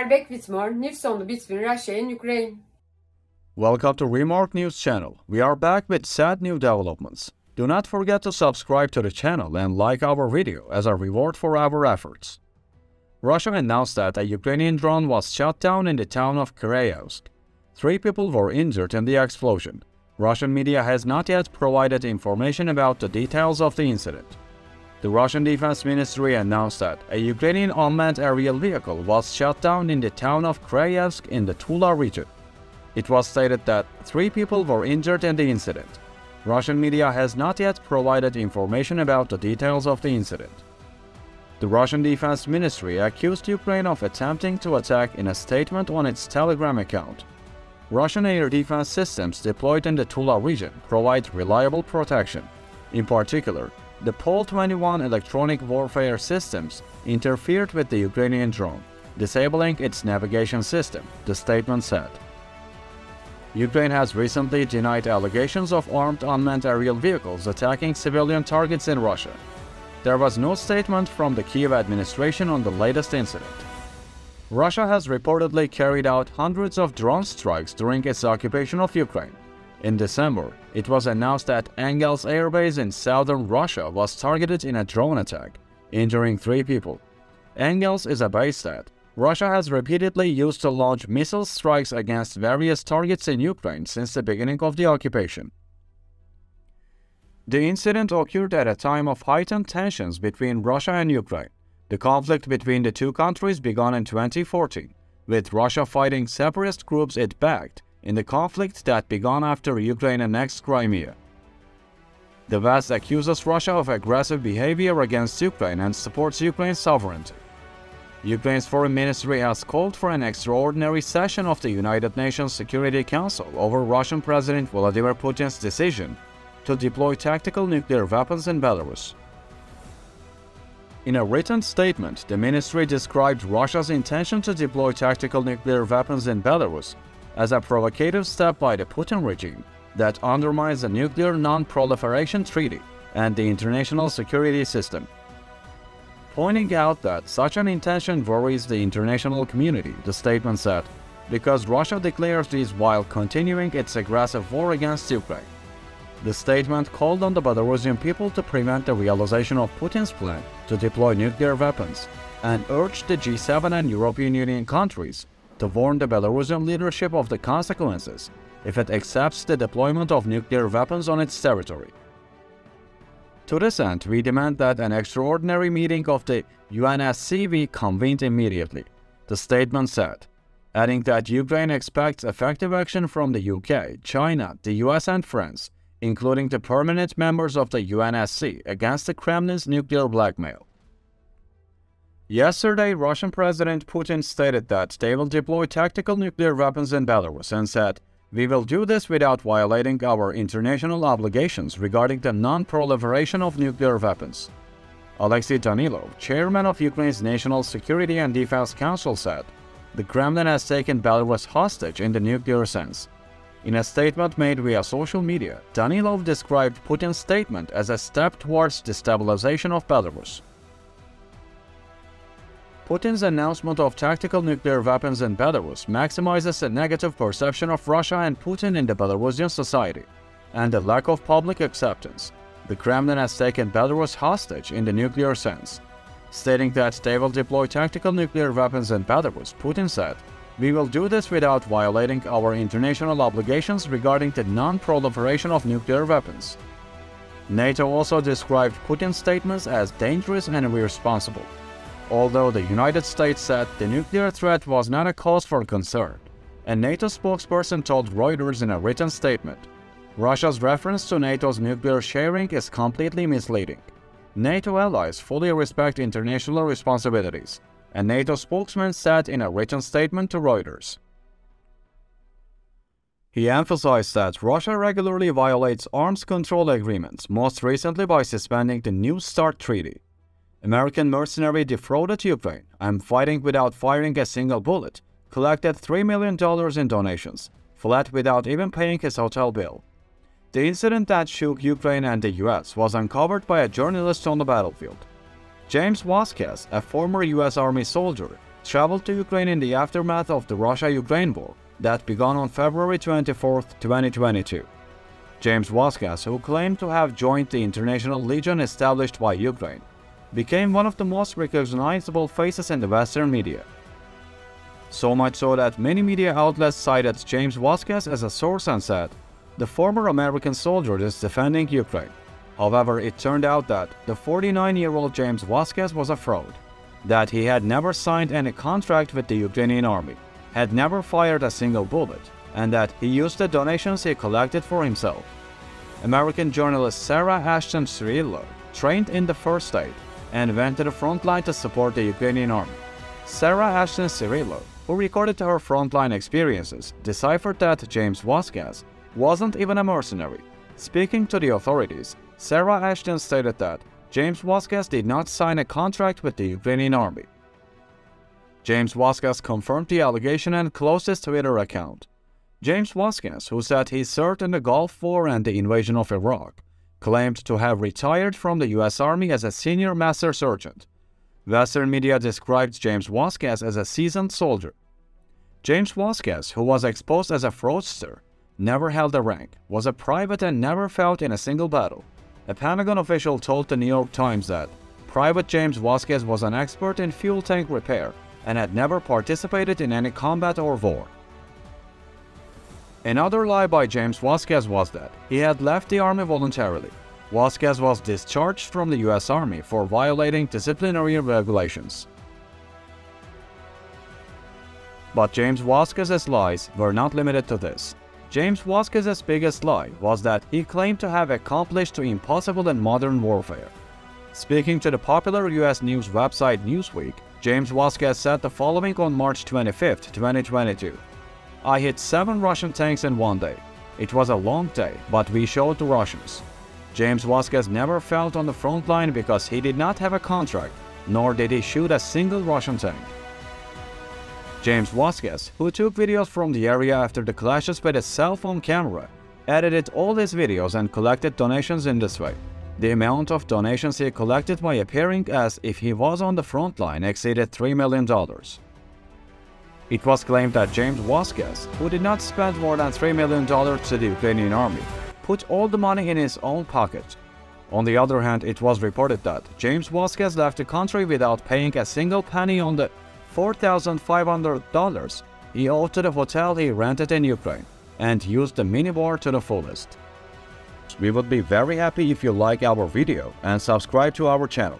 are back with more news on the between Russia and Ukraine. Welcome to Remark News channel. We are back with sad new developments. Do not forget to subscribe to the channel and like our video as a reward for our efforts. Russia announced that a Ukrainian drone was shot down in the town of Kireyevsk. Three people were injured in the explosion. Russian media has not yet provided information about the details of the incident. The Russian Defense Ministry announced that a Ukrainian unmanned aerial vehicle was shot down in the town of Kireyevsk in the Tula region. It was stated that three people were injured in the incident. Russian media has not yet provided information about the details of the incident. The Russian Defense Ministry accused Ukraine of attempting to attack in a statement on its Telegram account. Russian air defense systems deployed in the Tula region provide reliable protection. In particular, the Pole-21 electronic warfare systems interfered with the Ukrainian drone, disabling its navigation system, the statement said. Ukraine has recently denied allegations of armed unmanned aerial vehicles attacking civilian targets in Russia. There was no statement from the Kiev administration on the latest incident. Russia has reportedly carried out hundreds of drone strikes during its occupation of Ukraine. In December, it was announced that Engels Air Base in southern Russia was targeted in a drone attack, injuring three people. Engels is a base that Russia has repeatedly used to launch missile strikes against various targets in Ukraine since the beginning of the occupation. The incident occurred at a time of heightened tensions between Russia and Ukraine. The conflict between the two countries began in 2014, with Russia fighting separatist groups it backed in the conflict that began after Ukraine annexed Crimea. The West accuses Russia of aggressive behavior against Ukraine and supports Ukraine's sovereignty. Ukraine's foreign ministry has called for an extraordinary session of the United Nations Security Council over Russian President Vladimir Putin's decision to deploy tactical nuclear weapons in Belarus. In a written statement, the ministry described Russia's intention to deploy tactical nuclear weapons in Belarus as a provocative step by the Putin regime that undermines the Nuclear Non-Proliferation Treaty and the international security system. Pointing out that such an intention worries the international community, the statement said, because Russia declares this while continuing its aggressive war against Ukraine. The statement called on the Belarusian people to prevent the realization of Putin's plan to deploy nuclear weapons and urged the G7 and European Union countries to warn the Belarusian leadership of the consequences if it accepts the deployment of nuclear weapons on its territory. To this end, we demand that an extraordinary meeting of the UNSC be convened immediately, the statement said, adding that Ukraine expects effective action from the UK, China, the US and France, including the permanent members of the UNSC, against the Kremlin's nuclear blackmail. Yesterday, Russian President Putin stated that they will deploy tactical nuclear weapons in Belarus and said, We will do this without violating our international obligations regarding the non-proliferation of nuclear weapons. Alexei Danilov, chairman of Ukraine's National Security and Defense Council said, the Kremlin has taken Belarus hostage in the nuclear sense. In a statement made via social media, Danilov described Putin's statement as a step towards destabilization of Belarus. Putin's announcement of tactical nuclear weapons in Belarus maximizes the negative perception of Russia and Putin in the Belarusian society, and the lack of public acceptance. The Kremlin has taken Belarus hostage in the nuclear sense. Stating that they will deploy tactical nuclear weapons in Belarus, Putin said, We will do this without violating our international obligations regarding the non-proliferation of nuclear weapons. NATO also described Putin's statements as dangerous and irresponsible although the United States said the nuclear threat was not a cause for concern. A NATO spokesperson told Reuters in a written statement, Russia's reference to NATO's nuclear sharing is completely misleading. NATO allies fully respect international responsibilities, a NATO spokesman said in a written statement to Reuters. He emphasized that Russia regularly violates arms control agreements, most recently by suspending the New START treaty, American mercenary defrauded Ukraine I'm fighting without firing a single bullet, collected $3 million in donations, fled without even paying his hotel bill. The incident that shook Ukraine and the US was uncovered by a journalist on the battlefield. James Vasquez, a former US Army soldier, traveled to Ukraine in the aftermath of the Russia-Ukraine war that began on February 24, 2022. James Vasquez, who claimed to have joined the International Legion established by Ukraine, became one of the most recognizable faces in the Western media. So much so that many media outlets cited James Vasquez as a source and said, the former American soldier is defending Ukraine. However, it turned out that the 49-year-old James Vasquez was a fraud, that he had never signed any contract with the Ukrainian army, had never fired a single bullet, and that he used the donations he collected for himself. American journalist Sarah Ashton Cirillo trained in the First Aid and went to the front line to support the Ukrainian army. Sarah Ashton Cirillo, who recorded her frontline experiences, deciphered that James Vasquez wasn't even a mercenary. Speaking to the authorities, Sarah Ashton stated that James Vasquez did not sign a contract with the Ukrainian army. James Vasquez confirmed the allegation and closed his Twitter account. James Vasquez, who said he served in the Gulf War and the invasion of Iraq, claimed to have retired from the US Army as a senior master sergeant. Western media described James Vasquez as a seasoned soldier. James Vasquez, who was exposed as a fraudster, never held a rank, was a private and never fought in a single battle. A Pentagon official told the New York Times that Private James Vasquez was an expert in fuel tank repair and had never participated in any combat or war. Another lie by James Vasquez was that he had left the army voluntarily. Vasquez was discharged from the US Army for violating disciplinary regulations. But James Vasquez's lies were not limited to this. James Vasquez's biggest lie was that he claimed to have accomplished the impossible in modern warfare. Speaking to the popular US news website Newsweek, James Vasquez said the following on March 25, 2022. I hit 7 Russian tanks in one day. It was a long day, but we showed the Russians. James Vasquez never felt on the front line because he did not have a contract, nor did he shoot a single Russian tank. James Vasquez, who took videos from the area after the clashes with a cell phone camera, edited all his videos and collected donations in this way. The amount of donations he collected by appearing as if he was on the front line exceeded $3 million. It was claimed that James Vasquez, who did not spend more than $3 million to the Ukrainian army, put all the money in his own pocket. On the other hand, it was reported that James Vasquez left the country without paying a single penny on the $4,500 he owed to the hotel he rented in Ukraine and used the minibar to the fullest. We would be very happy if you like our video and subscribe to our channel.